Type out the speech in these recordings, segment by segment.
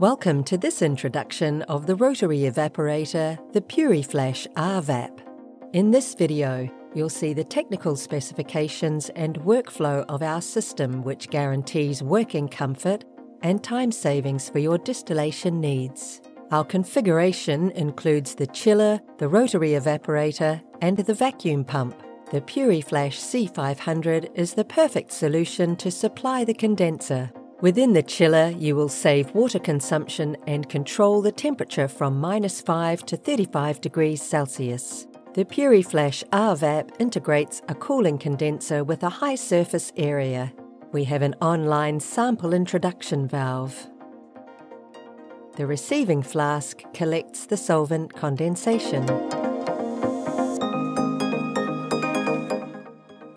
Welcome to this introduction of the rotary evaporator, the PuriFlash RVAP. In this video, you'll see the technical specifications and workflow of our system which guarantees working comfort and time savings for your distillation needs. Our configuration includes the chiller, the rotary evaporator, and the vacuum pump. The PuriFlash C500 is the perfect solution to supply the condenser Within the chiller, you will save water consumption and control the temperature from minus 5 to 35 degrees Celsius. The PuriFlash RVAP integrates a cooling condenser with a high surface area. We have an online sample introduction valve. The receiving flask collects the solvent condensation.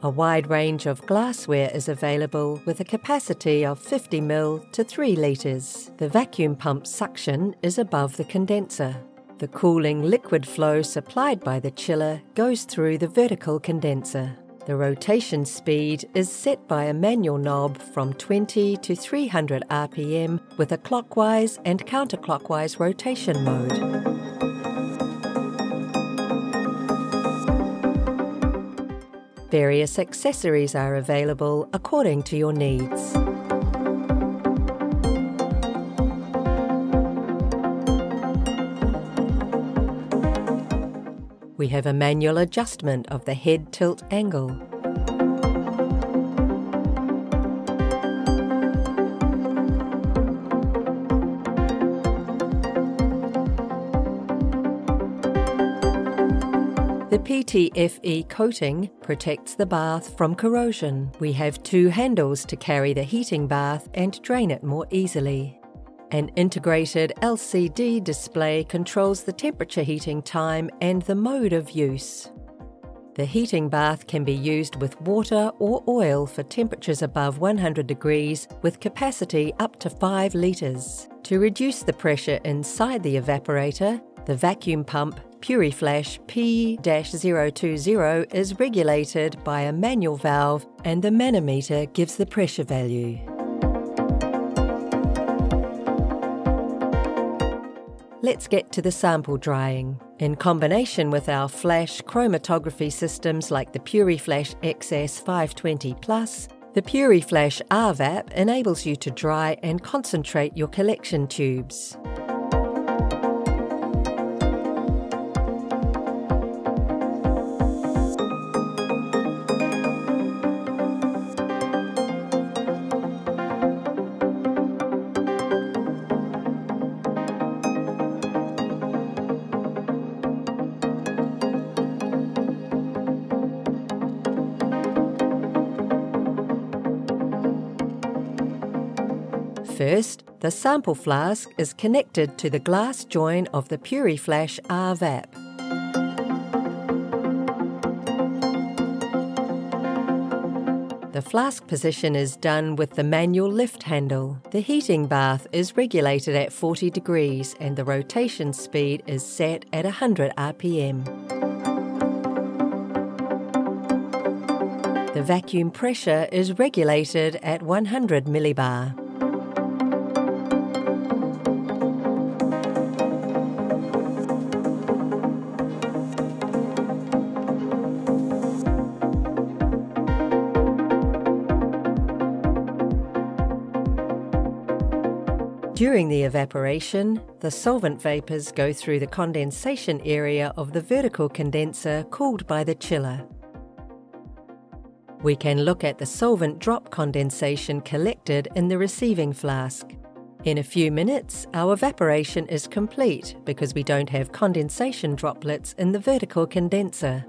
A wide range of glassware is available with a capacity of 50 ml to 3 litres. The vacuum pump suction is above the condenser. The cooling liquid flow supplied by the chiller goes through the vertical condenser. The rotation speed is set by a manual knob from 20 to 300 RPM with a clockwise and counterclockwise rotation mode. Various accessories are available according to your needs. We have a manual adjustment of the head tilt angle. The PTFE coating protects the bath from corrosion. We have two handles to carry the heating bath and drain it more easily. An integrated LCD display controls the temperature heating time and the mode of use. The heating bath can be used with water or oil for temperatures above 100 degrees with capacity up to 5 litres. To reduce the pressure inside the evaporator, the vacuum pump PuriFlash P-020 is regulated by a manual valve and the manometer gives the pressure value. Let's get to the sample drying. In combination with our flash chromatography systems like the PuriFlash XS 520 Plus, the PuriFlash RVAP enables you to dry and concentrate your collection tubes. First, the sample flask is connected to the glass join of the PuriFlash RVAP. The flask position is done with the manual lift handle. The heating bath is regulated at 40 degrees and the rotation speed is set at 100 RPM. The vacuum pressure is regulated at 100 millibar. During the evaporation, the solvent vapours go through the condensation area of the vertical condenser cooled by the chiller. We can look at the solvent drop condensation collected in the receiving flask. In a few minutes, our evaporation is complete because we don't have condensation droplets in the vertical condenser.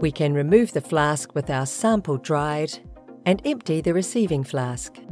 We can remove the flask with our sample dried and empty the receiving flask.